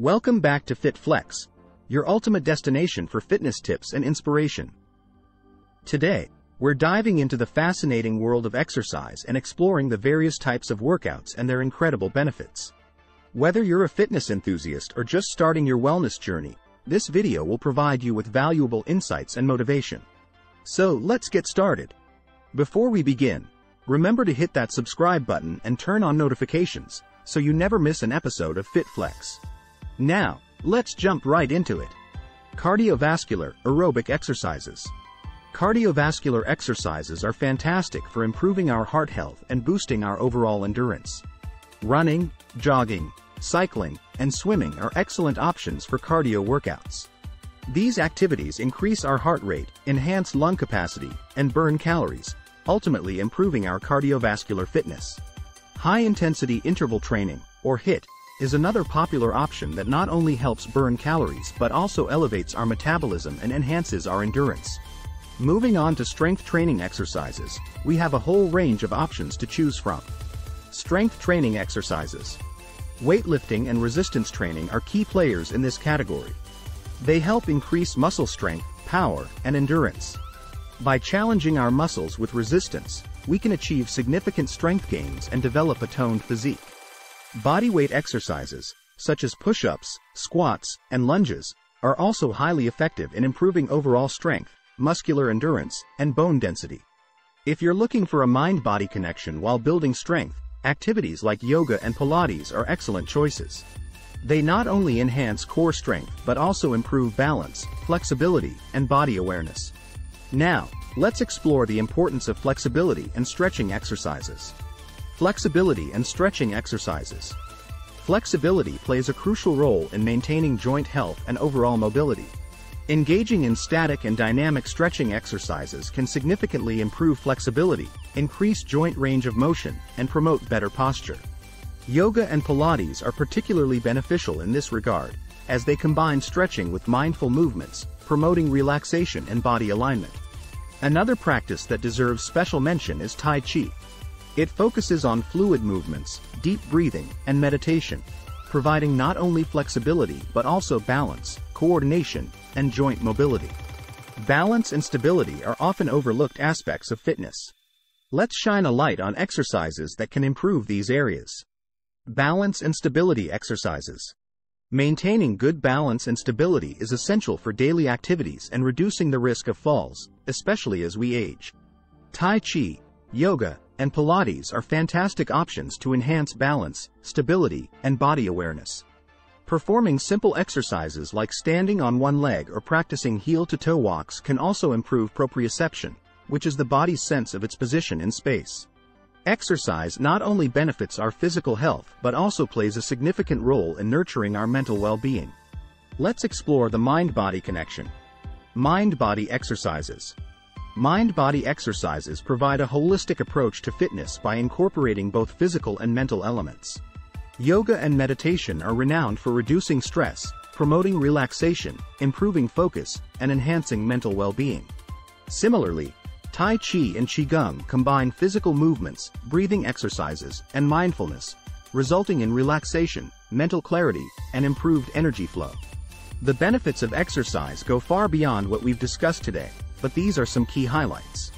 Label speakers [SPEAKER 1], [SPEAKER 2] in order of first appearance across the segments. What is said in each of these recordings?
[SPEAKER 1] Welcome back to FitFlex, your ultimate destination for fitness tips and inspiration. Today, we're diving into the fascinating world of exercise and exploring the various types of workouts and their incredible benefits. Whether you're a fitness enthusiast or just starting your wellness journey, this video will provide you with valuable insights and motivation. So let's get started. Before we begin, remember to hit that subscribe button and turn on notifications so you never miss an episode of FitFlex. Now, let's jump right into it. Cardiovascular aerobic exercises. Cardiovascular exercises are fantastic for improving our heart health and boosting our overall endurance. Running, jogging, cycling, and swimming are excellent options for cardio workouts. These activities increase our heart rate, enhance lung capacity, and burn calories, ultimately improving our cardiovascular fitness. High-intensity interval training, or HIIT, is another popular option that not only helps burn calories but also elevates our metabolism and enhances our endurance. Moving on to strength training exercises, we have a whole range of options to choose from. Strength training exercises. Weightlifting and resistance training are key players in this category. They help increase muscle strength, power, and endurance. By challenging our muscles with resistance, we can achieve significant strength gains and develop a toned physique. Bodyweight exercises, such as push-ups, squats, and lunges, are also highly effective in improving overall strength, muscular endurance, and bone density. If you're looking for a mind-body connection while building strength, activities like yoga and Pilates are excellent choices. They not only enhance core strength but also improve balance, flexibility, and body awareness. Now, let's explore the importance of flexibility and stretching exercises. Flexibility and stretching exercises. Flexibility plays a crucial role in maintaining joint health and overall mobility. Engaging in static and dynamic stretching exercises can significantly improve flexibility, increase joint range of motion, and promote better posture. Yoga and Pilates are particularly beneficial in this regard, as they combine stretching with mindful movements, promoting relaxation and body alignment. Another practice that deserves special mention is Tai Chi. It focuses on fluid movements, deep breathing, and meditation, providing not only flexibility but also balance, coordination, and joint mobility. Balance and stability are often overlooked aspects of fitness. Let's shine a light on exercises that can improve these areas. Balance and stability exercises. Maintaining good balance and stability is essential for daily activities and reducing the risk of falls, especially as we age. Tai Chi, yoga, and Pilates are fantastic options to enhance balance, stability, and body awareness. Performing simple exercises like standing on one leg or practicing heel-to-toe walks can also improve proprioception, which is the body's sense of its position in space. Exercise not only benefits our physical health but also plays a significant role in nurturing our mental well-being. Let's explore the mind-body connection. Mind-body exercises. Mind-body exercises provide a holistic approach to fitness by incorporating both physical and mental elements. Yoga and meditation are renowned for reducing stress, promoting relaxation, improving focus, and enhancing mental well-being. Similarly, Tai Chi and Qigong combine physical movements, breathing exercises, and mindfulness, resulting in relaxation, mental clarity, and improved energy flow. The benefits of exercise go far beyond what we've discussed today, but these are some key highlights.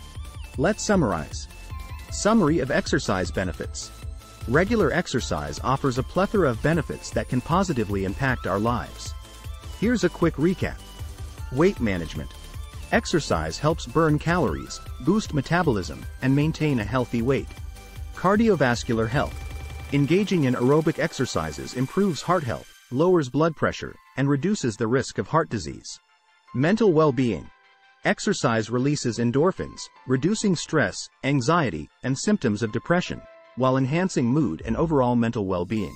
[SPEAKER 1] Let's summarize. Summary of exercise benefits. Regular exercise offers a plethora of benefits that can positively impact our lives. Here's a quick recap. Weight management. Exercise helps burn calories, boost metabolism, and maintain a healthy weight. Cardiovascular health. Engaging in aerobic exercises improves heart health, lowers blood pressure, and reduces the risk of heart disease. Mental well-being. Exercise releases endorphins, reducing stress, anxiety, and symptoms of depression, while enhancing mood and overall mental well-being.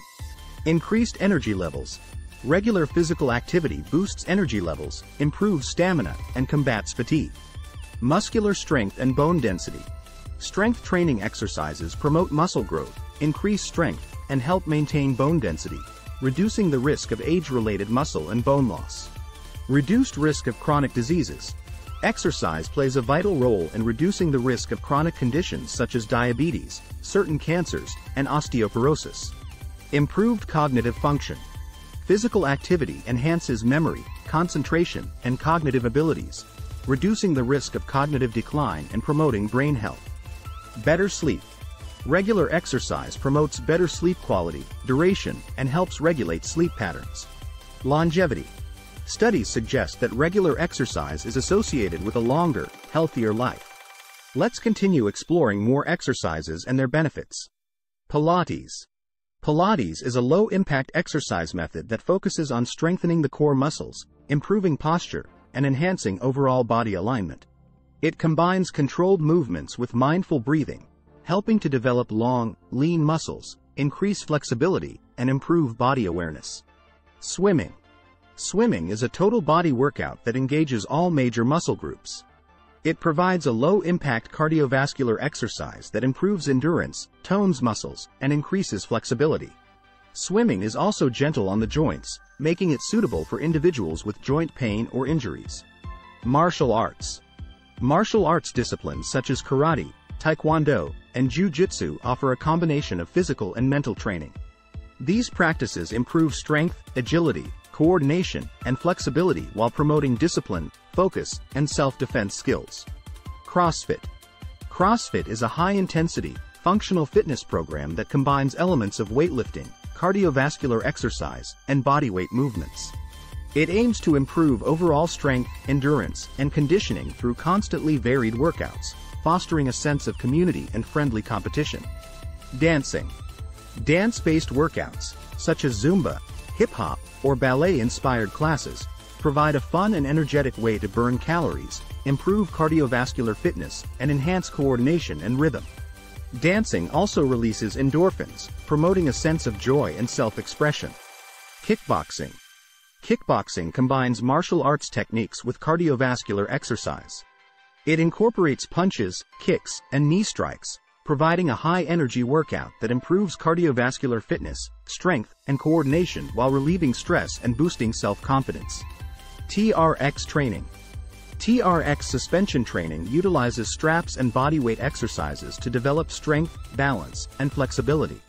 [SPEAKER 1] Increased energy levels. Regular physical activity boosts energy levels, improves stamina, and combats fatigue. Muscular strength and bone density. Strength training exercises promote muscle growth, increase strength, and help maintain bone density, reducing the risk of age-related muscle and bone loss. Reduced risk of chronic diseases. Exercise plays a vital role in reducing the risk of chronic conditions such as diabetes, certain cancers, and osteoporosis. Improved cognitive function. Physical activity enhances memory, concentration, and cognitive abilities, reducing the risk of cognitive decline and promoting brain health. Better sleep. Regular exercise promotes better sleep quality, duration, and helps regulate sleep patterns. Longevity. Studies suggest that regular exercise is associated with a longer, healthier life. Let's continue exploring more exercises and their benefits. Pilates. Pilates is a low-impact exercise method that focuses on strengthening the core muscles, improving posture, and enhancing overall body alignment. It combines controlled movements with mindful breathing, helping to develop long, lean muscles, increase flexibility, and improve body awareness. Swimming. Swimming is a total body workout that engages all major muscle groups. It provides a low-impact cardiovascular exercise that improves endurance, tones muscles, and increases flexibility. Swimming is also gentle on the joints, making it suitable for individuals with joint pain or injuries. Martial arts. Martial arts disciplines such as karate, taekwondo, and jiu-jitsu offer a combination of physical and mental training. These practices improve strength, agility, coordination, and flexibility while promoting discipline, focus, and self-defense skills. CrossFit. CrossFit is a high-intensity, functional fitness program that combines elements of weightlifting, cardiovascular exercise, and bodyweight movements. It aims to improve overall strength, endurance, and conditioning through constantly varied workouts, fostering a sense of community and friendly competition. Dancing. Dance-based workouts, such as Zumba, hip-hop, or ballet-inspired classes, provide a fun and energetic way to burn calories, improve cardiovascular fitness, and enhance coordination and rhythm. Dancing also releases endorphins, promoting a sense of joy and self-expression. Kickboxing. Kickboxing combines martial arts techniques with cardiovascular exercise. It incorporates punches, kicks, and knee strikes, providing a high-energy workout that improves cardiovascular fitness, strength, and coordination while relieving stress and boosting self-confidence. TRX Training TRX suspension training utilizes straps and bodyweight exercises to develop strength, balance, and flexibility.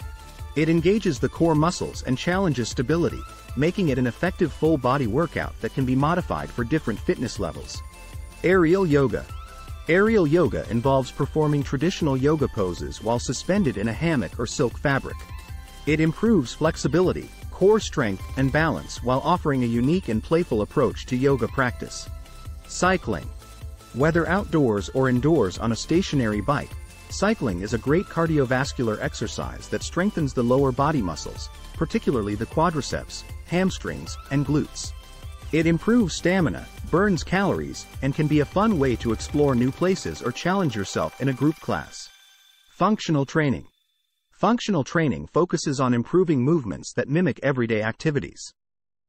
[SPEAKER 1] It engages the core muscles and challenges stability, making it an effective full-body workout that can be modified for different fitness levels. Aerial Yoga Aerial yoga involves performing traditional yoga poses while suspended in a hammock or silk fabric. It improves flexibility, core strength, and balance while offering a unique and playful approach to yoga practice. Cycling. Whether outdoors or indoors on a stationary bike, cycling is a great cardiovascular exercise that strengthens the lower body muscles, particularly the quadriceps, hamstrings, and glutes. It improves stamina, burns calories, and can be a fun way to explore new places or challenge yourself in a group class. Functional training. Functional training focuses on improving movements that mimic everyday activities.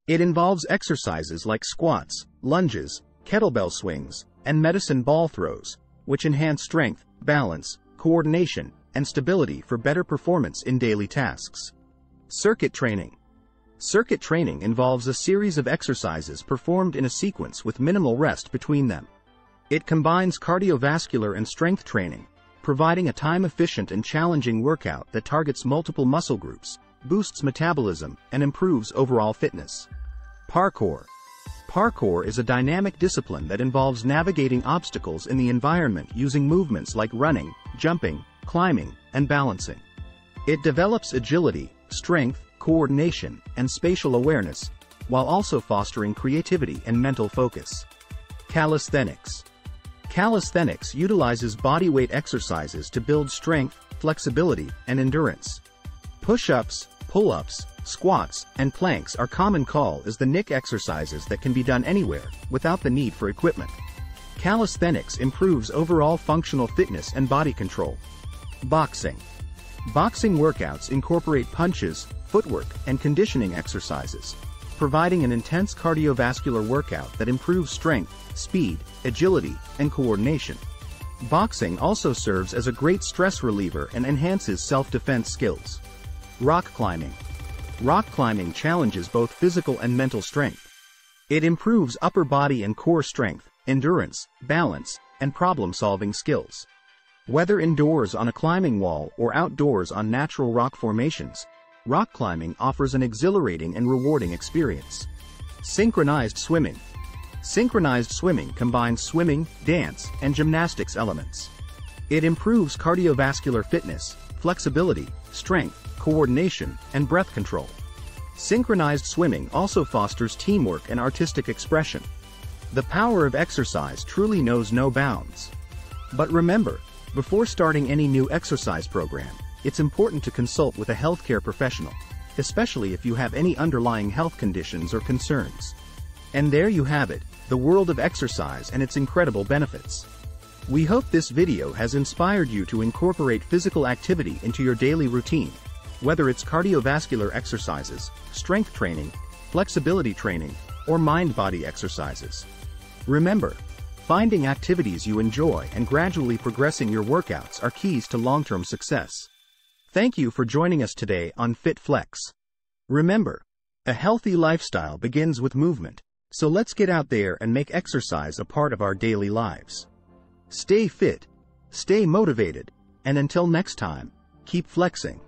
[SPEAKER 1] It involves exercises like squats, lunges, kettlebell swings, and medicine ball throws, which enhance strength, balance, coordination, and stability for better performance in daily tasks. Circuit training. Circuit training involves a series of exercises performed in a sequence with minimal rest between them. It combines cardiovascular and strength training, providing a time-efficient and challenging workout that targets multiple muscle groups, boosts metabolism, and improves overall fitness. Parkour. Parkour is a dynamic discipline that involves navigating obstacles in the environment using movements like running, jumping, climbing, and balancing. It develops agility, strength, coordination, and spatial awareness, while also fostering creativity and mental focus. Calisthenics. Calisthenics utilizes bodyweight exercises to build strength, flexibility, and endurance. Push-ups, pull-ups, squats, and planks are common calisthenics exercises that can be done anywhere, without the need for equipment. Calisthenics improves overall functional fitness and body control. Boxing. Boxing workouts incorporate punches, footwork, and conditioning exercises, providing an intense cardiovascular workout that improves strength, speed, agility, and coordination. Boxing also serves as a great stress reliever and enhances self-defense skills. Rock climbing. Rock climbing challenges both physical and mental strength. It improves upper body and core strength, endurance, balance, and problem-solving skills. Whether indoors on a climbing wall or outdoors on natural rock formations, rock climbing offers an exhilarating and rewarding experience. Synchronized swimming. Synchronized swimming combines swimming, dance, and gymnastics elements. It improves cardiovascular fitness, flexibility, strength, coordination, and breath control. Synchronized swimming also fosters teamwork and artistic expression. The power of exercise truly knows no bounds. But remember, before starting any new exercise program, it's important to consult with a healthcare professional, especially if you have any underlying health conditions or concerns. And there you have it, the world of exercise and its incredible benefits. We hope this video has inspired you to incorporate physical activity into your daily routine, whether it's cardiovascular exercises, strength training, flexibility training, or mind-body exercises. Remember, finding activities you enjoy and gradually progressing your workouts are keys to long-term success. Thank you for joining us today on FitFlex. Remember, a healthy lifestyle begins with movement, so let's get out there and make exercise a part of our daily lives. Stay fit, stay motivated, and until next time, keep flexing.